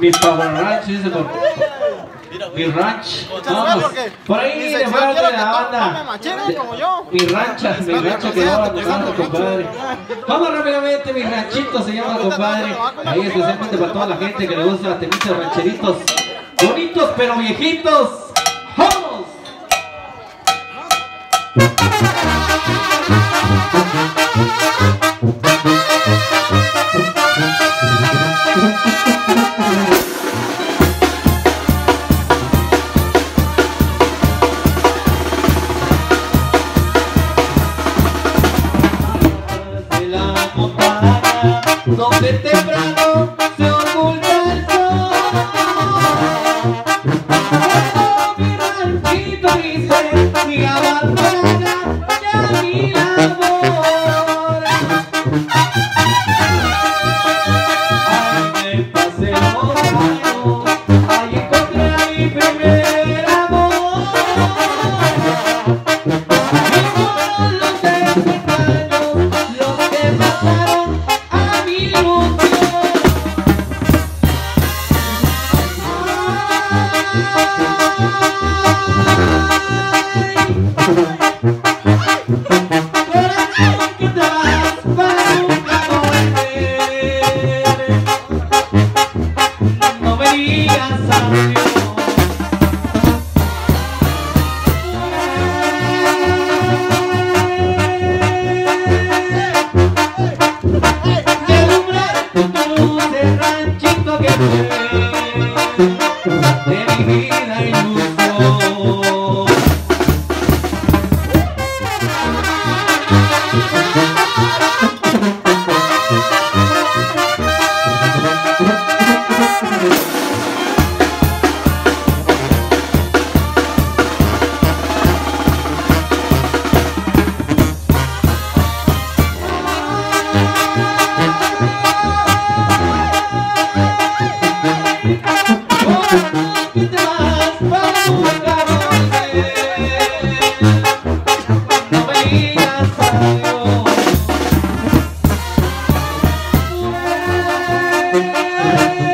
Mi Power Ranch, dice por... Mi ranch. Vamos. Por ahí de parte de la banda. Mi rancha, mi rancho que va tocando, compadre. Vamos rápidamente, mi ranchito se llama, compadre. Ahí especialmente para toda la gente que le gusta las temitas rancheritos. Bonitos pero viejitos. ¡Vamos! Donde temprano se oculta el sol. Mi ranchito dice, mi साथियों Me